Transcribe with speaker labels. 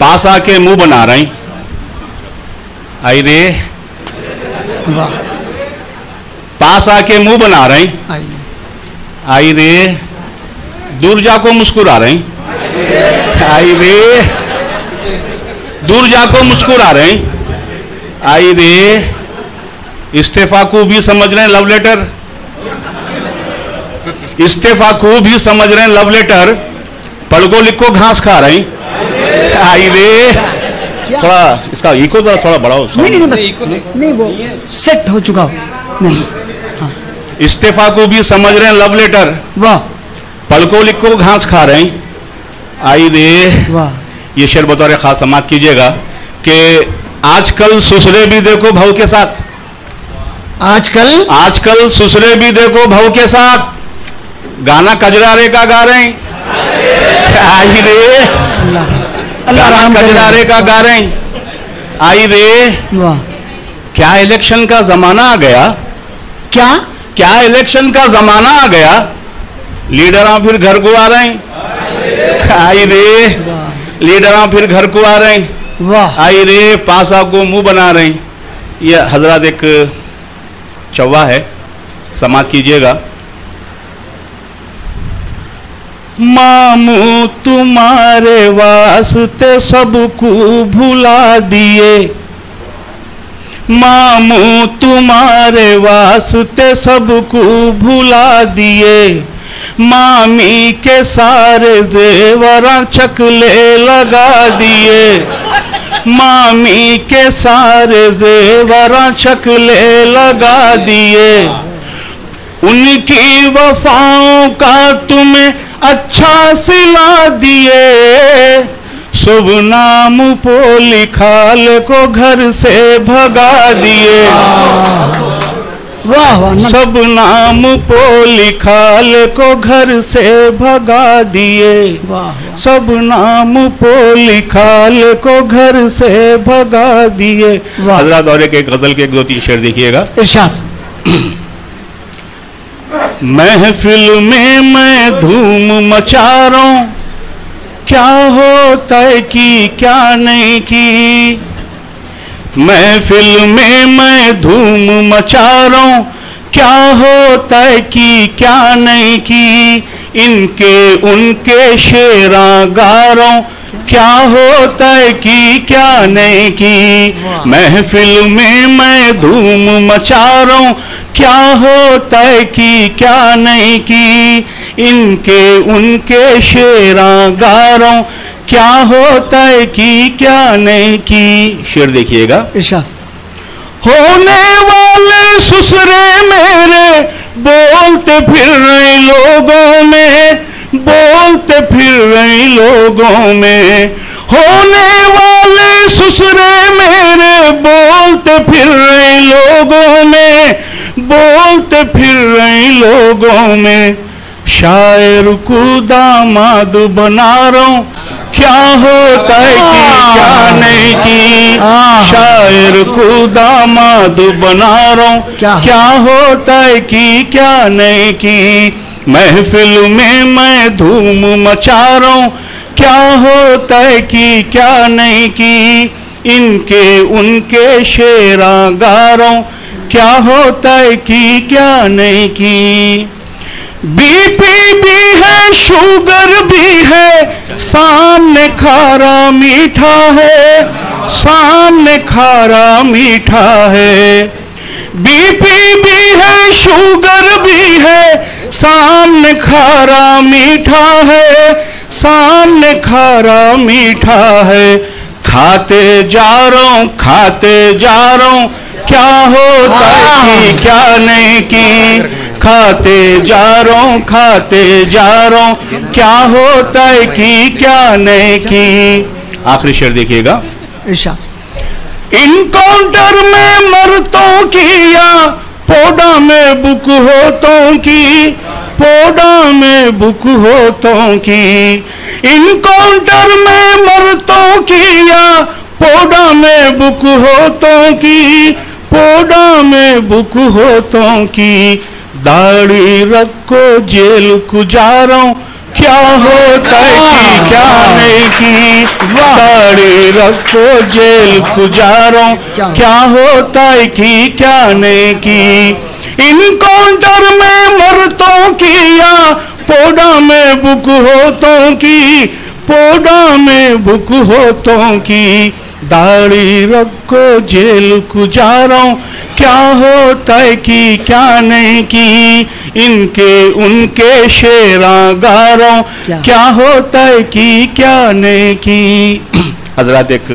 Speaker 1: पास आके मुँह बना रही। आई रे
Speaker 2: वाह।
Speaker 1: पास आके मुँह बना रही। आई रे दूर जाको मुस्कुरा रही। आई रे दूर जाको मुस्कुरा रही। आई रे इस्तीफा को भी समझ रहे हैं लव लेटर। इस्तीफा को भी समझ रहे हैं लव लेटर। पड़को लिखो घास खा रही। आई रे थोड़ा इसका इको जरा थोड़ा बढ़ाओ
Speaker 2: नहीं नहीं नहीं नहीं वो सेट हो। चुका हो नहीं
Speaker 1: इस्तीफा को भी समझ रहे हैं लव लेटर
Speaker 2: वाह।
Speaker 1: पलको लिखो घास खा रहे हैं। आई रे।
Speaker 2: वाह।
Speaker 1: ये शेर बतौर खास समात कीजिएगा कि आजकल ससुरे भी देखो भाव के साथ।
Speaker 2: आजकल?
Speaker 1: आजकल ससुरे भी देखो भाव के साथ। गाना कजरारे का गा रहे हैं। आई रे।
Speaker 2: अल्लाह राम
Speaker 1: का गा रहे आई रे
Speaker 2: वाह।
Speaker 1: क्या इलेक्शन का जमाना आ गया?
Speaker 2: क्या?
Speaker 1: क्या इलेक्शन का जमाना आ गया? लीडर फिर घर को आ रहे हैं। आई रे लीडर फिर घर को आ रहे हैं।
Speaker 2: वाह।
Speaker 1: आई रे पासा को मुँह बना रहे हैं। ये हज़रत एक चौवा है। समात कीजिएगा। मामू तुम्हारे वास्ते सबको भुला दिए। मामू तुम्हारे वास्ते सबको भुला दिए। मामी के सारे जेवरा चकले लगा दिए। मामी के सारे जेवरा चकले लगा दिए। उनकी वफाओं का तुम्हें अच्छा सिला दिए। शुभ नाम पो लिखाल को घर से भगा दिए।
Speaker 2: वाह
Speaker 1: सब नाम पो लिखाल को घर से भगा दिए।
Speaker 2: वाह
Speaker 1: सब नाम पो लिखाल को घर से भगा दिए। और एक एक गज़ल के एक दो तीन शेर देखिएगा।
Speaker 2: इरशाद।
Speaker 1: महफिल में मैं धूम मचा रहा क्या होता है कि क्या नहीं की? महफिल में मैं धूम मचा रहा क्या होता है कि क्या नहीं की इनके उनके शेरा गा रहा हूँ क्या होता है कि क्या नहीं की महफिल में मैं धूम मचा रहा हूँ। क्या होता है कि क्या नहीं की इनके उनके शेरा गा रहा हूँ क्या होता है कि क्या नहीं की? शेर देखिएगा। होने वाले बोलते फिर रहे लोगों में, बोलते फिर रहे लोगों में। होने वाले ससुरे मेरे, बोलते फिर रहे लोगों में, बोलते फिर रहे लोगों में। शायर को दामाद बना रहा हूँ। क्या होता है कि क्या नहीं की शायर को दामाद बना रहा हूँ।
Speaker 2: क्या?
Speaker 1: क्या होता है कि क्या नहीं की महफिल में मैं धूम मचा रहा हूँ। क्या होता है कि क्या नहीं की इनके उनके शेरा गा रहा हूँ। क्या होता है कि क्या नहीं की बीपी भी है शुगर भी है सामने खारा मीठा है सामने खारा मीठा है। बीपी भी है शुगर भी है सामने खारा मीठा है सामने खारा मीठा है। खाते जा रहा हूँ खाते जा रहा हूँ क्या होता है। क्या नहीं की। खाते जा रो खाते जा रो क्या होता है कि क्या नहीं की? आखिरी शेर देखिएगा। इनकाउंटर में मरतों की या पोडा में बुक होतों की पोडा में बुक होतों की। इनकाउंटर में मरतों की या पोडा में बुक होतों की पोडा में बुक होतों की। दाढ़ी रखो जेल को जा रहा हूँ क्या होता है कि क्या नहीं की? दाढ़ी रखो जेल गुजारो।
Speaker 2: क्या?
Speaker 1: क्या होता है की क्या नहीं की? इनकाउंटर में मरतों की या पोडा में बुक होतों की? पोडा में बुक होतों की? दाढ़ी रखो जेल गुजारो। क्या होता है कि क्या नहीं की इनके उनके शेरा गारों
Speaker 2: क्या?
Speaker 1: क्या होता है कि क्या नहीं की हज़रत एक